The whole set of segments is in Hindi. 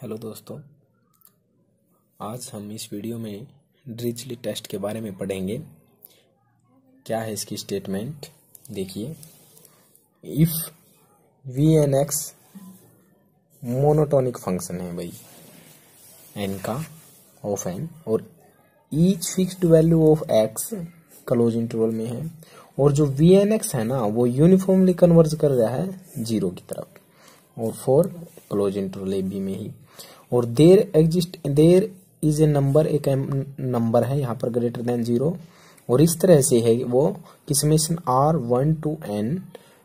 हेलो दोस्तों, आज हम इस वीडियो में ड्रिजली टेस्ट के बारे में पढ़ेंगे। क्या है इसकी स्टेटमेंट देखिए। If we n x monotonic function है भाई एन का ऑफ़ एन और each fixed value of x close interval में है, और जो वी एन एक्स है ना, वो यूनिफॉर्मली कन्वर्ज कर रहा है ज़ीरो की तरफ़, और for close interval a b में ही। और there exist there is a number एक नंबर है, यहाँ पर ग्रेटर देन ज़ीरो और इस तरह से है वो summation r one to n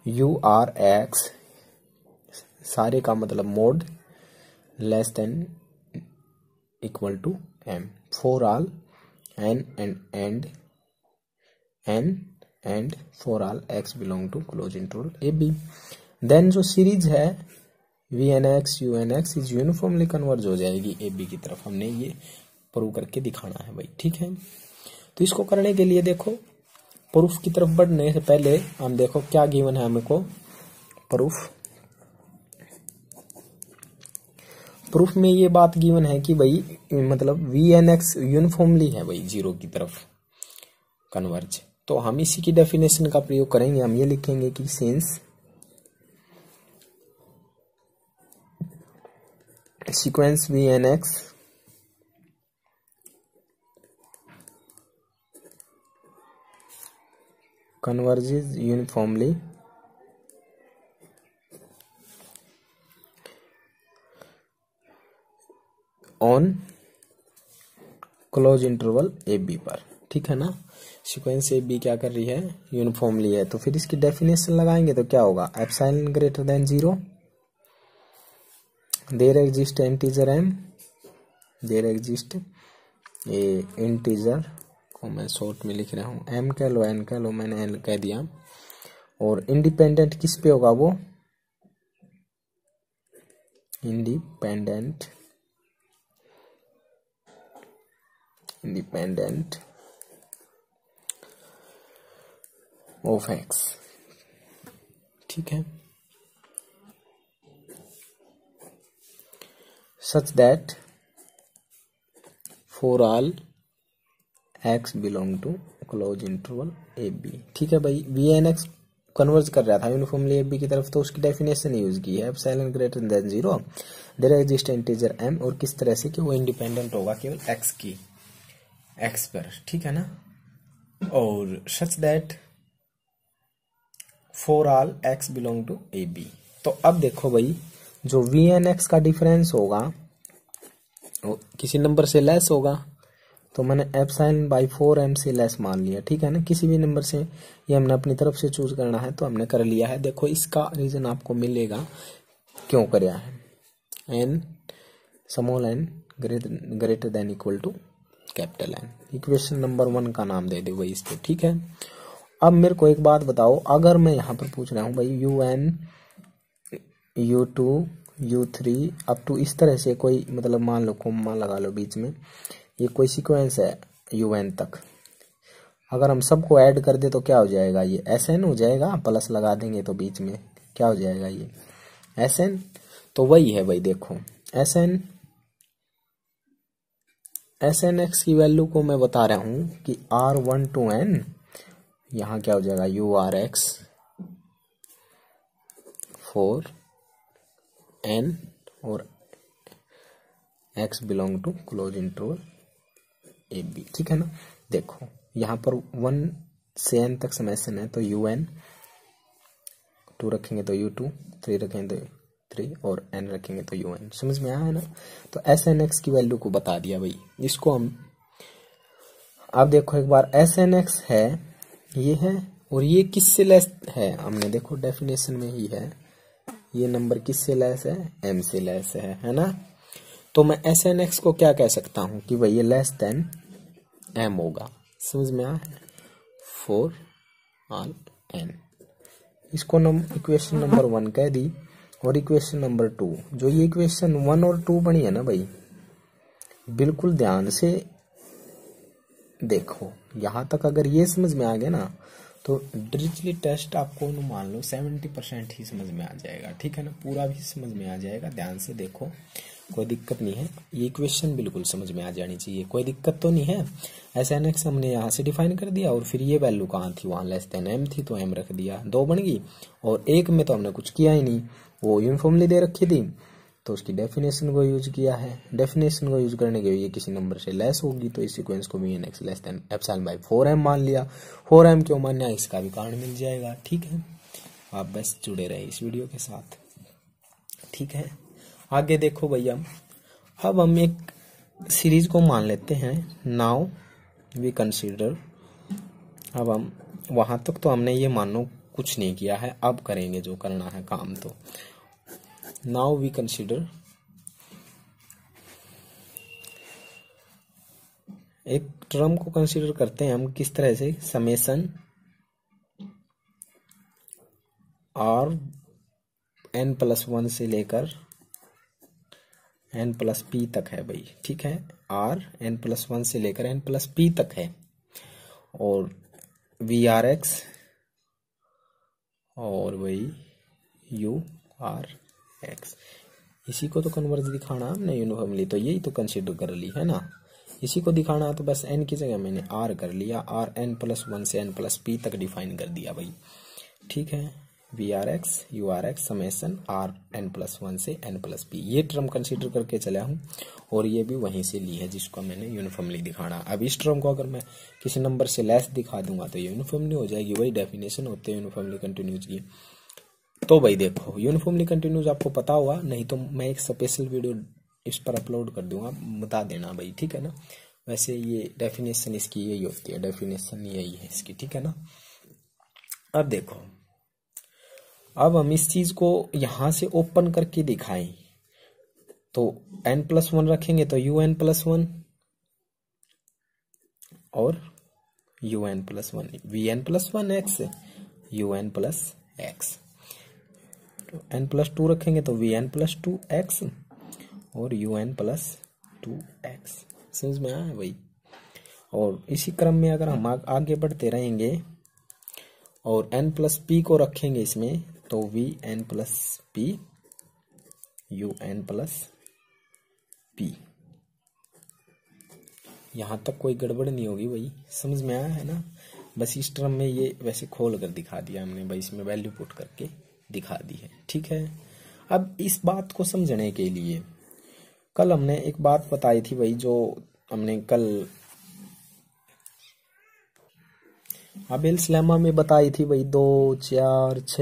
u r x सारे का मतलब mod less than equal to m for all n and and n and for all x belong to close interval a b then जो सीरीज़ है v n x u n x is uniformly converge हो जाएगी ए बी की तरफ़। हमने ये प्रूव करके दिखाना है भाई, ठीक है? तो इसको करने के लिए देखो प्रूफ की तरफ़ बढ़ने से पहले हम देखो क्या गिवन है हमको। प्रूफ प्रूफ में ये बात गिवन है कि भाई मतलब वी एन एक्स यूनिफॉर्मली है भाई ज़ीरो की तरफ़ कन्वर्ज तो हम इसी की डेफिनेशन का प्रयोग करेंगे, हम ये लिखेंगे कि since sequence vnx converges uniformly. On close interval a b पर. ठीक है ना? सीक्वेंस ए बी क्या कर रही है? यूनिफॉर्मली है. तो फिर इसकी डेफिनेशन लगाएँगे तो क्या होगा? Epsilon greater than zero there exist integer m there exist a integer, को मैं शॉर्ट में लिख रहा हूँ। M कह लो, n कह लो, मैंने n कह दिया। और इंडिपेंडेंट किस पे होगा वो? इंडिपेंडेंट इंडिपेंडेंट ऑफ़ एक्स ठीक है? Such that for all x belong to close interval a b ठीक है भाई? वी एन एक्स कन्वर्ज कर रहा था यूनिफॉर्मली ए बी की तरफ़ तो उसकी डेफिनेशन यूज़ की है। Epsilon greater than zero there exist integer m और किस तरह से कि वो इंडिपेंडेंट होगा केवल एक्स की। एक्स पर, ठीक है ना? और such that for all x belong to a b तो अब देखो भाई जो वी एन एक्स का डिफरेंस होगा, वो किसी नंबर से लेस होगा तो मैंने epsilon by four M से लेस मान लिया, ठीक है ना? किसी भी नंबर से ये हमने अपनी तरफ़ से चूज़ करना है तो हमने कर लिया है। देखो, इसका रीजन आपको मिलेगा, क्यों कर है? N small n greater than equal to capital n equation number one का नाम दे दे वही इस पे, ठीक है? अब मेरे को एक बात बताओ, अगर मैं यहाँ पर पूछ रहा हूँ भाई u n u two u three up to इस तरह से कोई मतलब मान लो कोमा लगा लो बीच में, ये कोई सीक्वेंस है यू एन तक। अगर हम सबको ऐड कर दे तो क्या हो जाएगा ये? एस एन हो जाएगा प्लस लगा देंगे तो बीच में क्या हो जाएगा ये? एस एन तो वही है भाई देखो। S n s n x की वैल्यू को मैं बता रहा हूँ कि आर वन टू एन यहाँ क्या हो जाएगा? U r x for n और x belong to close interval a b ठीक है ना? देखो, यहाँ पर वन से एन तक समेसन है तो यू एन टू रखेंगे तो यू टू थ्री रखेंगे तो थ्री और एन रखेंगे तो यू एन समझ में आया है ना? तो एस एन एक्स की वैल्यू को बता दिया भाई। इसको हम अब देखो एक बार एस एन एक्स है, ये है, और ये किससे लेस है? हमने देखो डेफिनेशन में ही है। ये नंबर किससे लेस है? एम से लेस है है ना? तो मैं एस एन एक्स को क्या कह सकता हूँ कि भाई ये लेस देन एम होगा। समझ में आया? फोर ऑल एन इसको नम इक्वेशन नंबर वन कह दी और इक्वेशन नंबर टू जो ये इक्वेशन वन और टू बनी है ना भाई, बिल्कुल ध्यान से देखो। यहाँ तक अगर ये समझ में आ गया ना तो डिजिटली टेस्ट आपको मान लो सेवेंटी परसेंट ही समझ में आ जाएगा, ठीक है ना? पूरा भी समझ में आ जाएगा, ध्यान से देखो, कोई दिक्कत नहीं है। ये क्वेश्चन बिल्कुल समझ में आ जानी चाहिए, कोई दिक्कत तो नहीं है। एस एन एक्स हमने यहाँ से डिफाइन कर दिया और फिर ये वैल्यू कहाँ थी? वहाँ लेस देन एम थी तो एम रख दिया, दो बन गई। और एक में तो हमने कुछ किया ही नहीं, वो यूनिफॉर्मली दे रखी थी। तो उसकी डेफिनेशन को यूज़ किया है। डेफिनेशन को यूज़ करने के लिए किसी नंबर से लेस होगी तो इस सीक्वेंस को n x less than epsilon by four m मान लिया। फोर एम क्यों मान्या? इसका भी कारण मिल जाएगा, ठीक है? आप बस जुड़े रहे इस वीडियो के साथ, ठीक है? आगे देखो भैया, अब हम एक सीरीज़ को मान लेते हैं। नाउ वी कंसीडर अब हम, वहाँ तक तो हमने ये मानो कुछ नहीं किया है, अब करेंगे जो करना है काम तो। Now we consider एक टर्म को कंसीडर करते हैं हम किस तरह से? Summation r n plus one से लेकर एन प्लस पी तक है भाई, ठीक है? आर एन प्लस वन से लेकर एन प्लस पी तक है। और वी आर एक्स और वही यू आर एक्स इसी को तो कन्वर्ज दिखाना हमने यूनिफॉर्मली तो यही तो कंसिडर कर ली, है ना? इसी को दिखाना तो बस एन की जगह मैंने आर कर लिया। आर एन प्लस वन से एन प्लस पी तक डिफाइन कर दिया भाई। ठीक है? V R X U R X summation R N plus one से एन प्लस पी ये टर्म कंसिडर करके चला हूँ, और ये भी वहीं से ली है जिसको मैंने यूनिफॉर्मली दिखाना। अब इस टर्म को अगर मैं किसी नंबर से लेस दिखा दूँगा तो यूनिफॉर्मली हो जाएगी। वही डेफिनेशन होते हैं यूनिफॉर्मली कंटिन्यूज की। तो भाई देखो यूनिफॉर्मली कंटिन्यूज आपको पता होगा, नहीं तो मैं एक स्पेशल वीडियो इस पर अपलोड कर दूँगा, बता देना भाई, ठीक है ना? वैसे ये डेफिनेशन इसकी यही होती है डेफिनेशन यही है इसकी, ठीक है ना? अब देखो, अब हम इस चीज़ को यहाँ से ओपन करके दिखाएँ। तो एन प्लस वन रखेंगे तो यू एन प्लस वन और U N plus one V N plus one X U N plus X N plus two रखेंगे तो V N plus two X और U N plus two X समझ में आया भाई? और इसी क्रम में अगर हम आगे बढ़ते रहेंगे और एन प्लस पी को रखेंगे इसमें तो V N plus P U N plus P यहाँ तक कोई गड़बड़ नहीं होगी भाई। समझ में आया है ना? बस इस टर्म में ये वैसे खोल कर दिखा दिया हमने भाई, इसमें वैल्यू पुट करके। दिखा दी है। ठीक है? अब इस बात को समझने के लिए कल हमने एक बात बताई थी भाई जो हमने कल अबेल स्लैमा में बताई थी भाई, दो, चार छ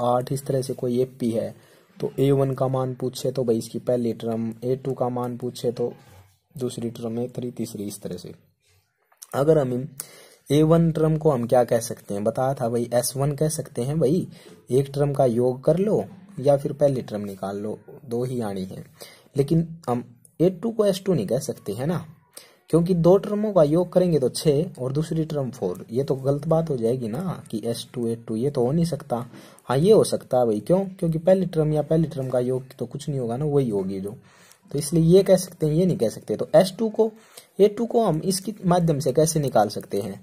आठ, इस तरह से कोई एपी है तो ए वन का मान पूछे तो भाई इसकी पहली टर्म ए टू का मान पूछे तो दूसरी टर्म ए थ्री तीसरी, इस तरह से। अगर हम ए वन टर्म को हम क्या कह सकते हैं? बताया था भाई एस वन कह सकते हैं भाई, एक टर्म का योग कर लो या फिर पहली टर्म निकाल लो, दो ही आनी है। लेकिन हम ए टू को एस टू नहीं कह सकते, है ना? क्योंकि दो टर्मों का योग करेंगे तो छह और दूसरी टर्म फोर ये तो गलत बात हो जाएगी ना कि एस टू ए टू ये तो हो नहीं सकता। हाँ ये हो सकता है भाई, क्यों? क्योंकि पहली टर्म या पहली टर्म का योग तो कुछ नहीं होगा ना, वही होगी जो। तो इसलिए ये कह सकते हैं, ये नहीं कह सकते। तो एस टू को ए टू को हम इसके माध्यम से कैसे निकाल सकते हैं?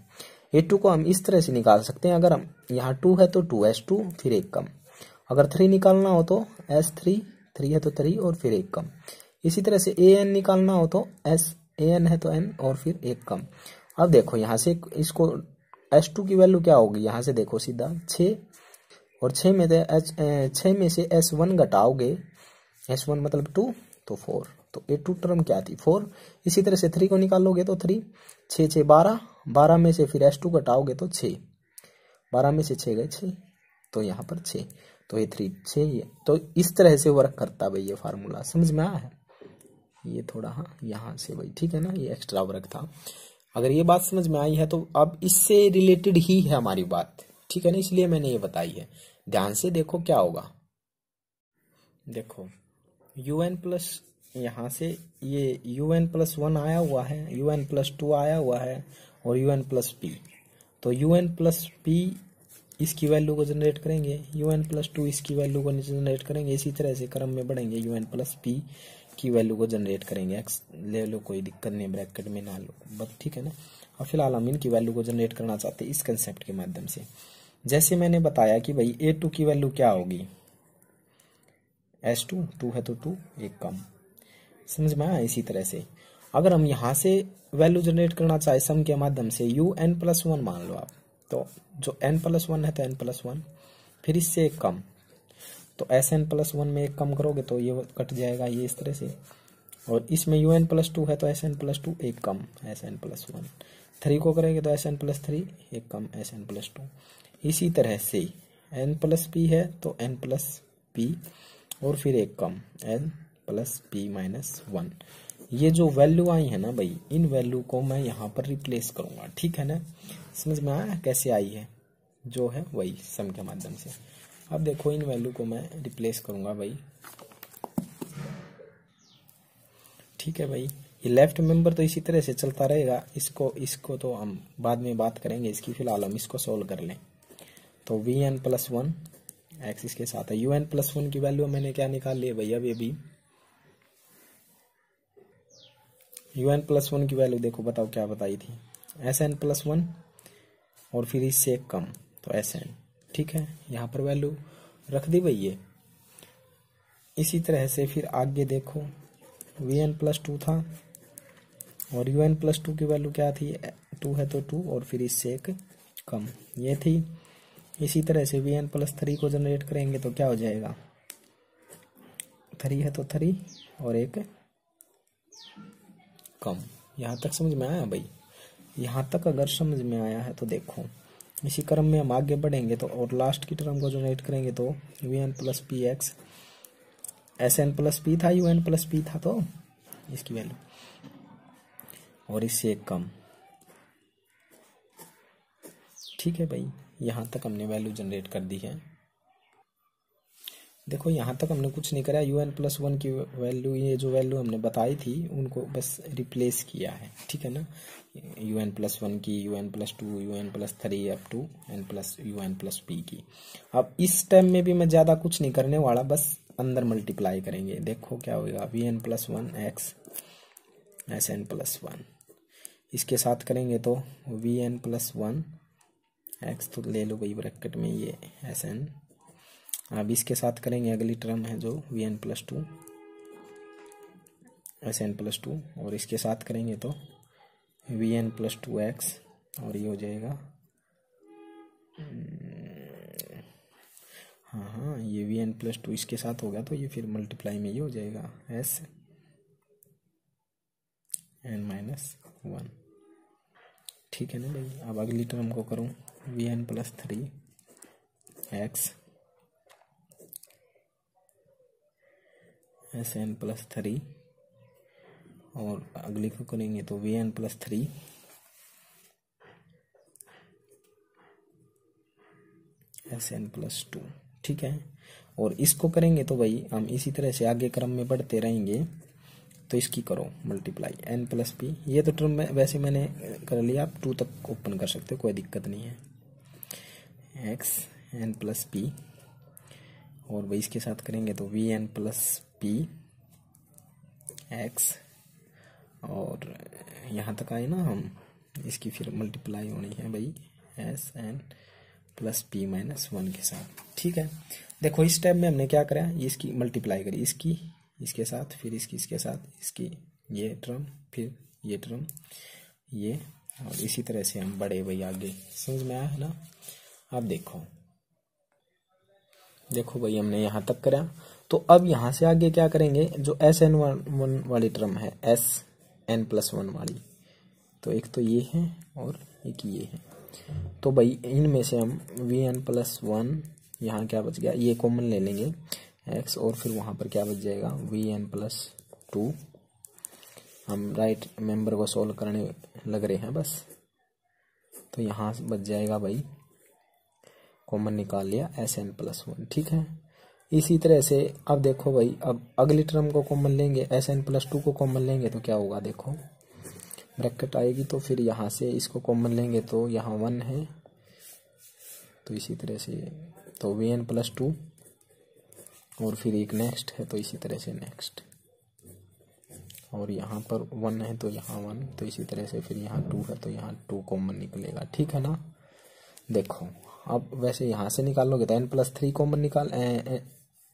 ए टू को हम इस तरह से निकाल सकते हैं, अगर हम, यहाँ टू है तो टू एस टू फिर एक कम। अगर थ्री निकालना हो तो एस थ्री थ्री है तो थ्री और फिर एक कम। इसी तरह से ए एन निकालना हो तो एस ए एन है तो एन और फिर एक कम। अब देखो, यहाँ से इसको एस टू की वैल्यू क्या होगी? यहाँ से देखो सीधा छ और छ में से एच छ में से एस वन घटाओगे एस वन मतलब टू तो फोर तो ए टू टर्म क्या थी? फोर इसी तरह से थ्री को निकालोगे तो थ्री छ छ बारह. बारह में से फिर एस टू घटाओगे तो छ बारह में से छ गए छ तो यहाँ पर छ तो ये थ्री छ तो इस तरह से वर्क करता भाई ये फार्मूला समझ में आया? है ये थोड़ा हाँ यहाँ से भाई, ठीक है ना? ये एक्स्ट्रा वर्क था। अगर ये बात समझ में आई है तो अब इससे रिलेटेड ही है हमारी बात। ठीक है ना? इसलिए मैंने ये बताई है। ध्यान से देखो क्या होगा। देखो यू एन प्लस यहाँ से ये यू एन प्लस वन आया हुआ है यू एन प्लस टू आया हुआ है, और यू एन प्लस पी तो यू एन प्लस पी इसकी वैल्यू को जनरेट करेंगे यू एन प्लस टू इसकी वैल्यू को जनरेट करेंगे, इसी तरह से क्रम में बढ़ेंगे यू एन प्लस पी की वैल्यू को जनरेट करेंगे। एक्स ले लो, कोई दिक्कत नहीं ब्रैकेट में ना लो, बस ठीक है ना? और फ़िलहाल हम इनकी वैल्यू को जनरेट करना चाहते हैं इस कंसेप्ट के माध्यम से। जैसे मैंने बताया कि भाई ए टू की वैल्यू क्या होगी? एस टू टू है तो टू एक कम। समझ में आया इसी तरह से? अगर हम यहाँ से वैल्यू जनरेट करना चाहे सम के माध्यम से यू एन प्लस वन मान लो आप तो जो एन प्लस वन है तो एन प्लस वन फिर इससे एक कम। तो एस एन प्लस वन में एक कम करोगे तो ये कट जाएगा ये इस तरह से। और इसमें यू एन प्लस टू है तो एस एन प्लस टू एक कम S N plus one three को करेंगे तो एस एन प्लस थ्री एक कम एस एन प्लस टू इसी तरह से एन प्लस पी है तो एन प्लस पी और फिर एक कम, N plus P minus one. ये जो वैल्यू आई है ना भाई, इन वैल्यू को मैं यहाँ पर रिप्लेस करूँगा, ठीक है ना? समझ में आया कैसे आई है? जो है वही, सम के माध्यम से। अब देखो, इन वैल्यू को मैं रिप्लेस करूँगा भाई। ठीक है भाई, ये लेफ़्ट मेंबर तो इसी तरह से चलता रहेगा। इसको इसको तो हम बाद में बात करेंगे, इसकी फ़िलहाल हम इसको सोल्व कर लें। तो V N plus one X इसके साथ है। यू एन प्लस वन की वैल्यू मैंने क्या निकाल लिया भैया? अभी अभी यू एन प्लस वन की वैल्यू देखो, बताओ क्या बताई थी। एस एन प्लस वन और फिर इससे कम तो एस एन ठीक है? यहाँ पर वैल्यू रख दी भैया। इसी तरह से फिर आगे देखो वी एन प्लस टू था और यू एन प्लस टू की वैल्यू क्या थी? टू है तो टू और फिर इससे एक कम। ये थी इसी तरह से वी एन प्लस थ्री को जनरेट करेंगे तो क्या हो जाएगा? थ्री है तो थ्री और एक कम। यहाँ तक समझ में आया भाई? यहाँ तक अगर समझ में आया है तो देखो। इसी क्रम में हम आगे बढ़ेंगे तो और लास्ट की टर्म को जनरेट करेंगे तो V N plus P X S N plus P था यू एन प्लस पी था तो इसकी वैल्यू और इससे एक कम। ठीक है भाई? यहाँ तक हमने वैल्यू जनरेट कर दी है। देखो, यहाँ तक हमने कुछ नहीं करा। यू एन प्लस वन की वैल्यू ये जो वैल्यू हमने बताई थी, उनको बस रिप्लेस किया है। ठीक है ना? यू एन प्लस वन की U N plus two U N plus three up to N plus U N plus P की। अब इस टाइम में भी मैं ज़्यादा कुछ नहीं करने वाला, बस अंदर मल्टीप्लाई करेंगे। देखो क्या होगा। V N plus one X S N plus one इसके साथ करेंगे तो V N plus one X तो ले लो भाई ब्रैकेट में ये एस एन अब इसके साथ करेंगे अगली टर्म है जो V N plus two S N plus two और इसके साथ करेंगे तो V N plus two X और ये हो जाएगा हाँ हाँ ये वी एन प्लस टू इसके साथ हो गया तो ये फिर मल्टीप्लाई में ये हो जाएगा एस एन माइनस वन ठीक है ना भाई? अब अगली टर्म को करूँ। V N plus three X S N plus three और अगली को करेंगे तो V N plus three S N plus two ठीक है? और इसको करेंगे तो भाई, हम इसी तरह से आगे क्रम में बढ़ते रहेंगे। तो इसकी करो मल्टीप्लाई एन प्लस पी ये तो टर्म वैसे मैंने कर लिया, आप टू तक ओपन कर सकते हो, कोई दिक्कत नहीं है। एक्स एन प्लस पी और वही इसके साथ करेंगे तो V N plus P X और यहाँ तक आए ना हम, इसकी फिर मल्टीप्लाई होनी है भाई S N plus P minus one के साथ। ठीक है? देखो, इस टाइम में हमने क्या करा, इसकी मल्टीप्लाई करी, इसकी इसके साथ, फिर इसकी, इसके साथ, इसकी ये टर्म फिर ये टर्म ये, और इसी तरह से हम बढ़े भाई आगे। समझ में आया, है ना? अब देखो। देखो भाई, हमने यहाँ तक करा। तो अब यहाँ से आगे क्या करेंगे? जो एस एन वन वाली टर्म है एस एन प्लस वन वाली। तो एक तो ये है और एक ये है। तो भाई, इनमें से हम वी एन प्लस वन यहाँ क्या बच गया? ये कॉमन ले लेंगे। एक्स और फिर वहाँ पर क्या बच जाएगा? वी एन प्लस टू हम राइट मेंबर को सोल्व करने लग रहे हैं बस। तो यहाँ बच जाएगा भाई। कॉमन निकाल लिया एस एन प्लस वन ठीक है? इसी तरह से अब देखो भाई, अब अगली टर्म को कॉमन लेंगे एस एन प्लस टू को कॉमन लेंगे तो क्या होगा देखो? ब्रैकेट आएगी तो फिर यहाँ से इसको कॉमन लेंगे तो यहाँ वन है। तो इसी तरह से तो वी एन प्लस टू और फिर एक नेक्स्ट है तो इसी तरह से नेक्स्ट और यहाँ पर वन है तो यहाँ वन तो इसी तरह से फिर यहाँ टू है तो यहाँ टू कॉमन निकलेगा. ठीक है ना? देखो, अब वैसे यहाँ से निकालोगे तो एन प्लस थ्री कॉमन निकाल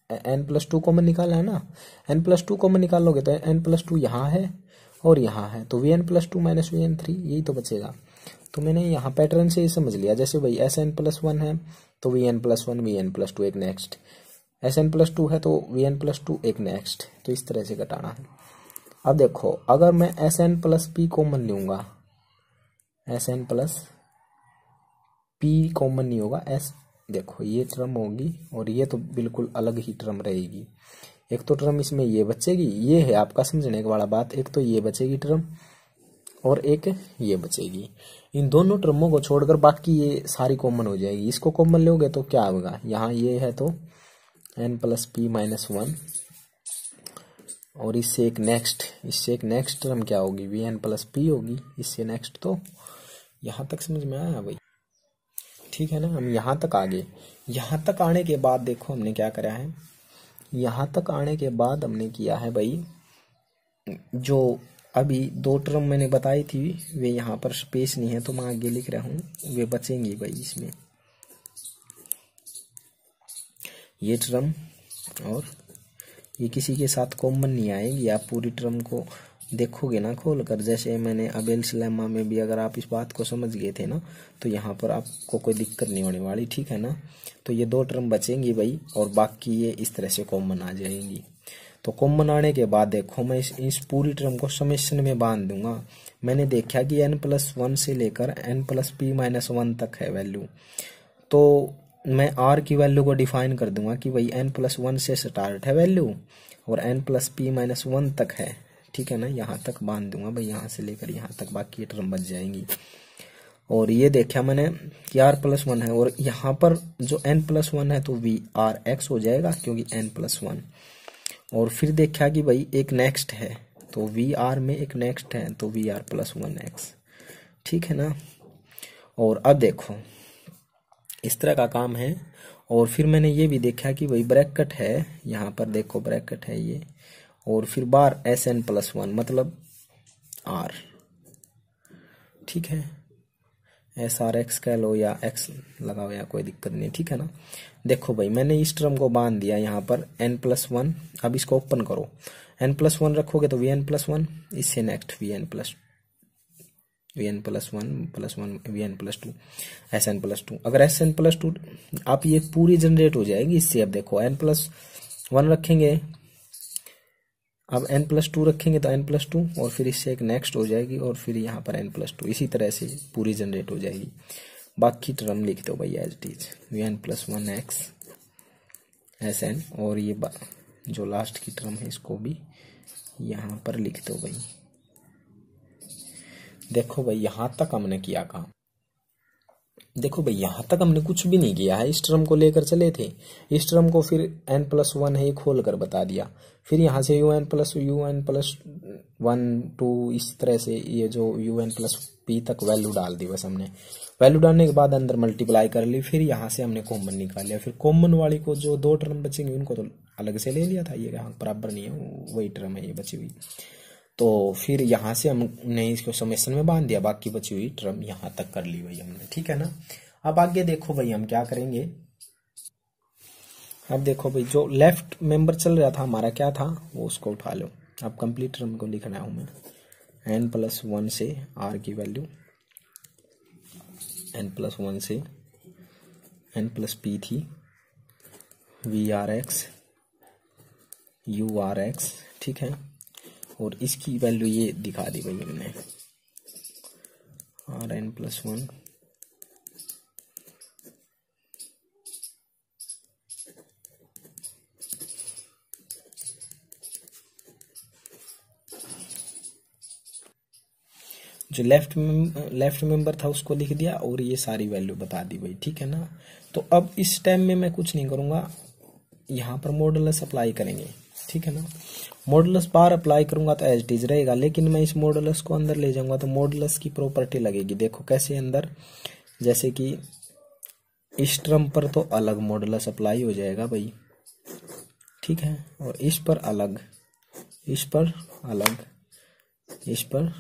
एन प्लस टू कॉमन निकाला, है ना? एन प्लस टू कॉमन निकाल लोगे तो एन प्लस टू यहाँ है और यहाँ है. तो V N plus two minus V N three यही तो बचेगा. तो मैंने यहाँ पैटर्न से ही समझ लिया. जैसे भाई एस एन प्लस वन है तो V N plus one V N plus two एक next S N plus two है तो वी एन प्लस टू एक नेक्स्ट तो इस तरह से घटाना है। अब देखो, अगर मैं S N plus P common लूँगा S N plus P common नहीं होगा एस देखो, ये टर्म होगी और ये तो बिल्कुल अलग ही टर्म रहेगी। एक तो टर्म इसमें ये बचेगी, ये है आपका समझने वाला बात, एक तो ये बचेगी टर्म और एक ये बचेगी। इन दोनों टर्मों को छोड़कर बाकी ये सारी कॉमन हो जाएगी। इसको कॉमन लोगे तो क्या होगा? यहाँ ये है तो N plus P minus one और इससे एक नेक्स्ट इससे एक नेक्स्ट टर्म क्या होगी? वी एन प्लस पी होगी। इससे नेक्स्ट तो यहाँ तक समझ में आया भाई? ठीक है ना? हम यहाँ तक आ गए यहाँ तक आने के बाद देखो हमने क्या करा है। यहाँ तक आने के बाद हमने किया है भाई, जो अभी दो टर्म मैंने बताई थी, वे यहाँ पर स्पेस नहीं है तो मैं आगे लिख रहा हूँ। वे बचेंगी भाई इसमें। ये टर्म और ये किसी के साथ कॉमन नहीं आएगी। आप पूरी टर्म को देखोगे ना खोल कर जैसे मैंने अबेल सलेमा में भी अगर आप इस बात को समझ गए थे ना तो यहाँ पर आपको कोई दिक्कत नहीं होने वाली ठीक है ना? तो ये दो टर्म बचेंगी भाई और बाकी ये इस तरह से कॉमन आ जाएँगी। तो कॉमन आने के बाद देखो मैं इस, इस पूरी टर्म को समेशन में बाँध दूँगा। मैंने देखा कि एन प्लस वन से लेकर N plus P minus one तक है वैल्यू तो मैं आर की वैल्यू को डिफाइन कर दूँगा कि भाई एन प्लस वन से स्टार्ट है वैल्यू और N plus P minus one तक है। ठीक है ना? यहाँ तक बाँध दूँगा भाई, यहाँ से लेकर यहाँ तक बाकी टर्म बच जाएँगी। और ये देखा मैंने कि आर प्लस वन है, और यहाँ पर जो एन प्लस वन है तो वी आर एक्स हो जाएगा क्योंकि एन प्लस वन और फिर देखा कि भाई एक नेक्स्ट है तो वी आर में एक नेक्स्ट है तो V R plus one X ठीक है ना? और अब देखो इस तरह का काम है। और फिर मैंने ये भी देखा कि भाई ब्रैकेट है। यहाँ पर देखो ब्रैकेट है ये। और फिर बार एस एन प्लस वन मतलब आर ठीक है? एस आर एक्स कह लो या एक्स लगाओ या कोई दिक्कत नहीं, ठीक है ना? देखो भाई, मैंने इस टर्म को बाँध दिया यहाँ पर एन प्लस वन अब इसको ओपन करो। एन प्लस वन रखोगे तो वी एन प्लस वन इससे next V N plus V N plus one plus one V N plus two S N plus two अगर एस एन प्लस टू आप ये पूरी जनरेट हो जाएगी, इससे अब देखो एन प्लस वन रखेंगे। अब एन प्लस टू रखेंगे तो एन प्लस टू और फिर इससे एक नेक्स्ट हो जाएगी, और फिर यहाँ पर एन प्लस टू इसी तरह से पूरी जनरेट हो जाएगी। बाकी टर्म लिख दो भाई as it is V N plus one X S N और ये जो लास्ट की टर्म है, इसको भी यहाँ पर लिख दो भाई। देखो भाई, यहाँ तक हमने किया काम। देखो भाई, यहाँ तक हमने कुछ भी नहीं किया। है इस टर्म को लेकर चले थे। इस टर्म को फिर एन प्लस वन है खोल कर बता दिया। फिर यहाँ से U N plus U N plus one two इस तरह से ये जो यू एन प्लस पी तक वैल्यू डाल दी बस हमने। वैल्यू डालने के बाद अंदर मल्टीप्लाई कर ली। फिर यहाँ से हमने कॉमन निकाल लिया। फिर कॉमन वाली को जो दो टर्म बचेंगे, उनको तो अलग से ले लिया था। ये बराबर नहीं है, वही टर्म है, ये बची हुई। तो फिर यहाँ से हमने इसको समेसन में बाँध दिया। बाकी बची हुई ट्रम यहाँ तक कर ली भाई हमने, ठीक है ना? अब आगे देखो भाई हम क्या करेंगे। अब देखो भाई, जो लेफ़्ट मेंबर चल रहा था, हमारा क्या था? वो उसको उठा लो। अब कंप्लीट ट्रम को लिख रहा हूँ मैं। एन प्लस वन से आर की वैल्यू एन प्लस वन से एन प्लस पी थी। V R X U R X ठीक है? और इसकी वैल्यू ये दिखा दी भाई हमने। आर एन प्लस वन जो लेफ़्ट लेफ़्ट मेंबर था उसको लिख दिया और ये सारी वैल्यू बता दी भाई, ठीक है ना? तो अब इस टाइम में मैं कुछ नहीं करूँगा, यहाँ पर मॉडल अप्लाई करेंगे, ठीक है ना? मॉडलस बार अप्लाई करूँगा तो एज इज़ रहेगा। लेकिन मैं इस मॉडलस को अंदर ले जाऊँगा तो मॉडलस की प्रॉपर्टी लगेगी। देखो कैसे अंदर, जैसे कि इस ट्रम पर तो अलग मॉडलस अप्लाई हो जाएगा भाई। ठीक है? और इस पर अलग, इस पर अलग, इस पर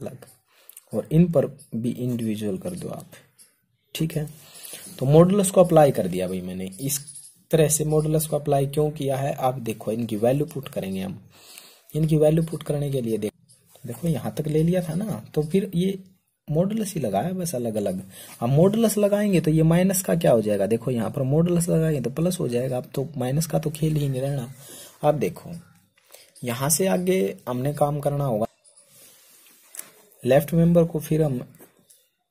अलग। और इन पर भी इंडिविजुअल कर दो आप। ठीक है? तो मॉडलस को अप्लाई कर दिया भाई मैंने। इस तरह से मॉडुलस को अप्लाई क्यों किया है, आप देखो, इनकी वैल्यू पुट करेंगे हम। इनकी वैल्यू पुट करने के लिए देखो देखो, यहाँ तक ले लिया था ना तो फिर ये मॉडुलस ही लगाया, बस अलग अलग अब मॉडुलस लगाएँगे तो ये माइनस का क्या हो जाएगा? देखो, यहाँ पर मॉडुलस लगाएँगे तो प्लस हो जाएगा, अब तो माइनस का तो खेल ही नहीं रहना। अब देखो, यहाँ से आगे हमने काम करना होगा। लेफ़्ट मेंबर को फिर हम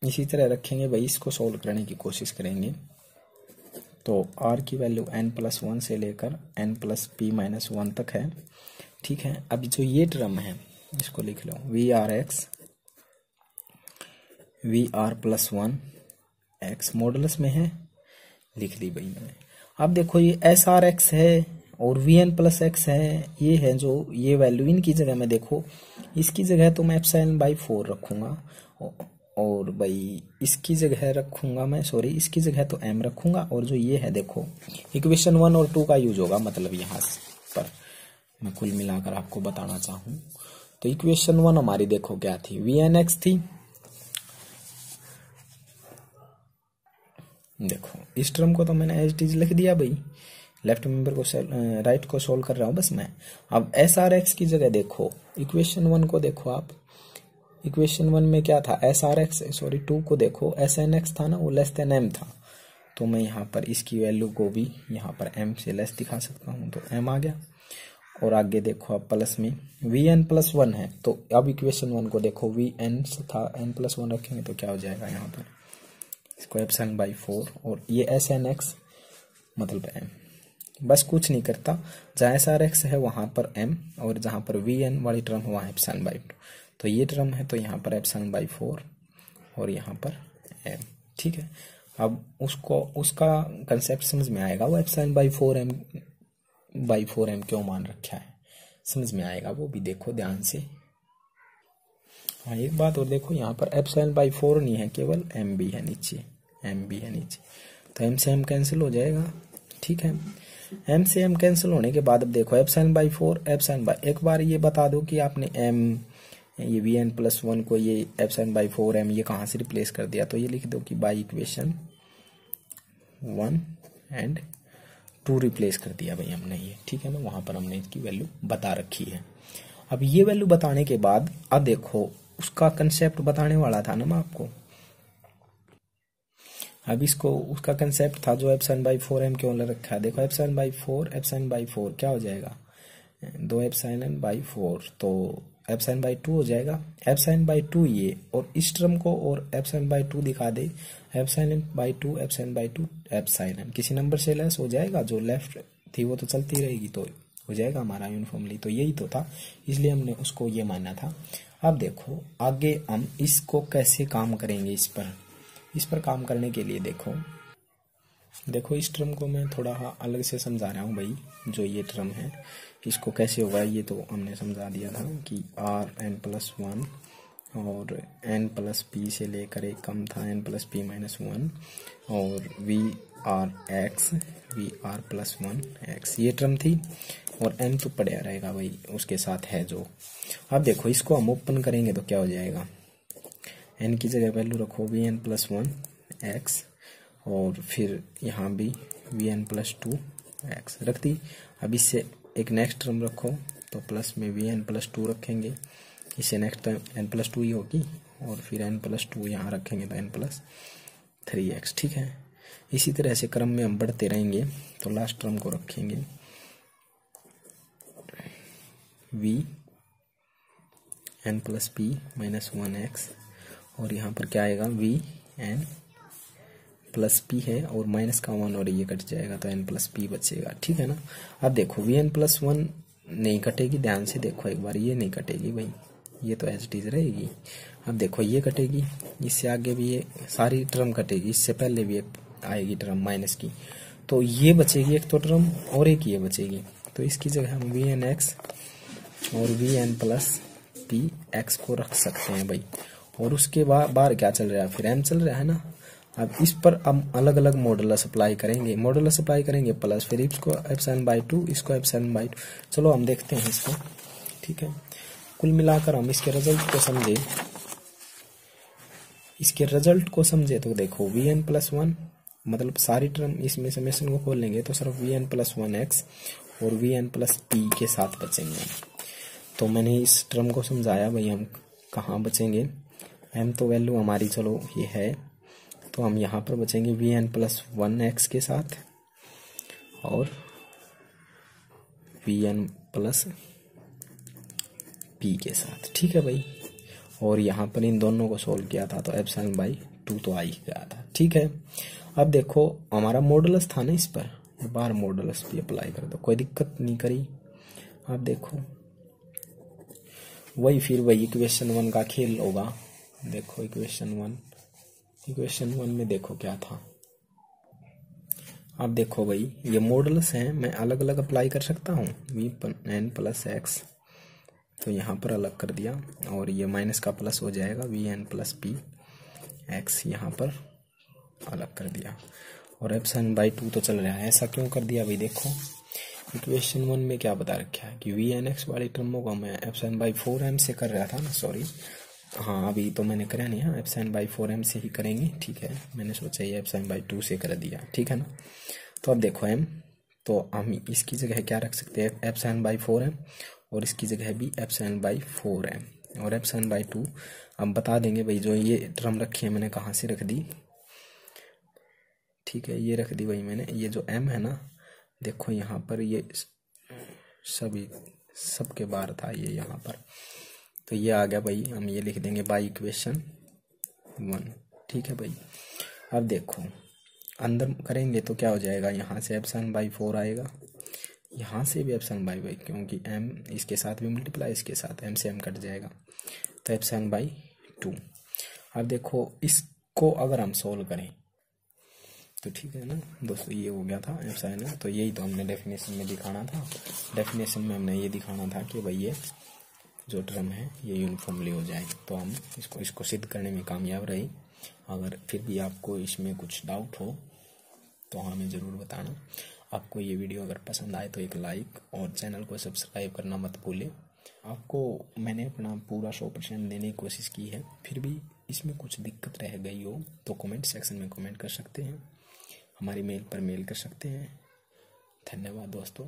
इसी तरह रखेंगे भाई, इसको सोल्व करने की कोशिश करेंगे। तो आर की वैल्यू एन प्लस वन से लेकर N plus P minus one तक है। ठीक है, अब जो ये टर्म है, इसको लिख लो। V R X V R plus one X models में है। लिख ली भाई मैंने। अब देखो, ये एस आर एक्स है और वी एन प्लस एक्स है। ये है जो, ये वैल्यू इनकी जगह में देखो, इसकी जगह तो मैं एफ़ एप्साइलन बाई फोर रखूँगा। और भाई, इसकी जगह रखूँगा मैं सॉरी इसकी जगह तो एम रखूँगा और जो ये है, देखो इक्वेशन वन और टू का यूज़ होगा मतलब यहाँ पर मैं कुल मिलाकर आपको बताना चाहूँ। तो इक्वेशन वन हमारी देखो क्या थी वी एन एक्स थी। देखो, इस टर्म को तो मैंने एच टीज लिख दिया भाई। लेफ़्ट मेंबर को राइट को सोल्व कर रहा हूँ, बस मैं। अब एस आर एक्स की जगह देखो इक्वेशन वन को देखो आप। इक्वेशन वन में क्या था? S R X sorry two को देखो। एस एन एक्स था ना, वो लेस देन एम था। तो मैं यहाँ पर इसकी वैल्यू को भी यहाँ पर एम से लेस दिखा सकता हूँ। तो एम आ गया। और आगे देखो अब प्लस में। वी एन प्लस वन है। तो अब इक्वेशन वन को देखो। वी एन था एन प्लस वन रखेंगे तो क्या हो जाएगा यहाँ पर? इसको एप्सन बाई फोर और ये एस एन एक्स मतलब एम बस कुछ नहीं करता। जहाँ एस आर एक्स है, वहाँ पर एम और जहाँ पर वी एन वाली टर्म है वहाँ एप्सन बाई टू तो ये टर्म है तो यहाँ पर एप्सन बाई फोर और यहाँ पर एम ठीक है? अब उसको, उसका कंसेप्ट समझ में आएगा? वो epsilon by four M by four M क्यों मान रखा है? समझ में आएगा वो भी, देखो ध्यान से। हाँ एक बात और देखो, यहाँ पर एप्सन बाई फोर नहीं है, केवल एम बी है नीचे एम बी है नीचे। तो एम से एम कैंसिल हो जाएगा, ठीक है? एम से एम कैंसिल होने के बाद अब देखो epsilon by four epsilon by एक बार ये बता दो कि आपने एम ये वी एन प्लस वन को ये एप्सन बाई फोर एम ये कहाँ से रिप्लेस कर दिया? तो ये लिख दो कि by equation one and two replace कर दिया भाई हमने ये। ठीक है ना? वहाँ पर हमने इसकी वैल्यू बता रखी है। अब ये वैल्यू बताने के बाद, अब देखो, उसका कंसेप्ट बताने वाला था ना मैं आपको। अब इसको, उसका कंसेप्ट था जो एप्सन बाई फोर एम क्यों रखा है? देखो epsilon by four epsilon by four क्या हो जाएगा? दो एफ़ एप्साइन बाई फोर तो एप्साइन बाई टू हो जाएगा। एप्साइन बाई टू ये और इस टर्म को और एप्साइन बाई टू दिखा दे। Epsilon by two epsilon by two epsilon किसी नंबर से लेस हो जाएगा, जो लेफ़्ट थी वो तो चलती रहेगी तो हो जाएगा हमारा यूनिफॉर्मली तो यही तो था। इसलिए हमने उसको ये माना था। अब देखो, आगे हम इसको कैसे काम करेंगे इस पर। इस पर काम करने के लिए देखो। देखो, इस टर्म को मैं थोड़ा अलग से समझा रहा हूँ भाई, जो ये टर्म है। इसको कैसे होगा, ये तो हमने समझा दिया था कि आर एन प्लस वन और एन प्लस पी से लेकर एक कम था N plus P minus one और V R X V R plus one X ये टर्म थी। और एन तो पड़ा रहेगा भाई, उसके साथ है जो। अब देखो, इसको हम ओपन करेंगे तो क्या हो जाएगा? एन की जगह वैल्यू रखो V N plus one X और फिर यहाँ भी V N plus two X रख दी। अब इससे एक नेक्स्ट टर्म रखो तो प्लस में वी एन प्लस टू रखेंगे। इसे next term N plus two ही होगी, और फिर एन प्लस टू यहाँ रखेंगे तो एन प्लस थ्री एक्स ठीक है? इसी तरह से क्रम में हम बढ़ते रहेंगे तो लास्ट टर्म को रखेंगे। V N plus P minus one X और यहाँ पर क्या आएगा? वी एन प्लस पी है और माइनस का वन और ये कट जाएगा तो एन प्लस पी बचेगा, ठीक है ना? अब देखो, वी एन प्लस वन नहीं कटेगी, ध्यान से देखो एक बार, ये नहीं कटेगी भाई, ये तो एच टीज रहेगी। अब देखो, ये कटेगी, इससे आगे भी ये सारी टर्म कटेगी, इससे पहले भी एक आएगी टर्म माइनस की। तो ये बचेगी एक तो टर्म और एक ये बचेगी। तो इसकी जगह हम वी एन एक्स और V N plus P X को रख सकते हैं भाई। और उसके बाद बाहर क्या चल रहा है? फिर एम चल रहा है ना? अब इस पर हम अलग अलग मॉडल अप्लाई करेंगे। मॉडल अप्लाई करेंगे प्लस फिर इसको एप्सन बाई टू इसको एप्सन बाई टू चलो हम देखते हैं इसको। ठीक है? कुल मिलाकर हम इसके रिज़ल्ट को समझे। इसके रिज़ल्ट को समझे तो देखो वी एन प्लस वन मतलब सारी टर्म इसमें समेशन को खोल लेंगे तो सिर्फ़ V N plus one X और वी एन प्लस पी के साथ बचेंगे। तो मैंने इस टर्म को समझाया, भाई हम कहाँ बचेंगे? एम तो वैल्यू हमारी, चलो ये है। तो हम यहाँ पर बचेंगे V N plus one X के साथ। और वी एन प्लस पी के साथ। ठीक है भाई? और यहाँ पर इन दोनों को सोल्व किया था तो एप्सन बाई टू तो आ ही गया था। ठीक है? अब देखो, हमारा मॉडलस था ना इस पर। बार मॉडलस भी अप्लाई कर दो। कोई दिक्कत नहीं करी। आप देखो। वही फिर वही इक्वेशन वन का खेल होगा। देखो इक्वेशन वन इक्वेशन वन में देखो क्या था। अब देखो भाई, ये मॉडल्स हैं, मैं अलग अलग अप्लाई कर सकता हूँ। वी एन प्लस एक्स तो यहाँ पर अलग कर दिया, और ये माइनस का प्लस हो जाएगा V N plus P X यहाँ पर अलग कर दिया। और एप्सन बाई टू तो चल रहा है, ऐसा क्यों कर दिया भाई, देखो। इक्वेशन वन में क्या बता रखा है कि वी एन एक्स वाली टर्मों को मैं एप्सन बाई फोर एम से कर रहा था ना सॉरी हाँ अभी तो मैंने करा नहीं हाँ। एप्सन बाई फोर एम से ही करेंगे, ठीक है। मैंने सोचा ये एफ़ एप्सन बाई टू से कर दिया, ठीक है ना? तो अब देखो एम तो हम इसकी जगह क्या रख सकते हैं? F epsilon by four M और इसकी जगह भी एप्सन बाई फोर एम और एफ़ एप्सन बाई टू अब बता देंगे भाई, जो ये ड्रम रखी है, मैंने कहाँ से रख दी? ठीक है, ये रख दी भाई मैंने। ये जो एम है ना, देखो यहाँ पर ये सभी, सबके बाहर था ये यहाँ पर। तो ये आ गया भाई, हम ये लिख देंगे बाई इक्वेशन वन ठीक है भाई। अब देखो, अंदर करेंगे तो क्या हो जाएगा? यहाँ से एप्सन बाई फोर आएगा। यहाँ से भी एप्सन बाई बाई क्योंकि एम इसके साथ भी मल्टीप्लाई इसके साथ एम से एम कट जाएगा। तो एप्सन बाई टू अब देखो, इसको अगर हम सोल्व करें तो ठीक है ना? दोस्तों, ये हो गया था एप्साइन तो यही तो हमने डेफिनेशन में दिखाना था। डेफिनेशन में हमने ये दिखाना था कि भाई ये जो ड्रम है, ये यूनिफॉर्मली हो जाए तो हम इसको इसको सिद्ध करने में कामयाब रहे। अगर फिर भी आपको इसमें कुछ डाउट हो तो हमें ज़रूर बताना। आपको ये वीडियो अगर पसंद आए तो एक लाइक और चैनल को सब्सक्राइब करना मत भूलें। आपको, मैंने अपना पूरा सौ परसेंट देने की कोशिश की है। फिर भी इसमें कुछ दिक्कत रह गई हो तो कमेंट सेक्शन में कमेंट कर सकते हैं। हमारी मेल पर मेल कर सकते हैं। धन्यवाद दोस्तों।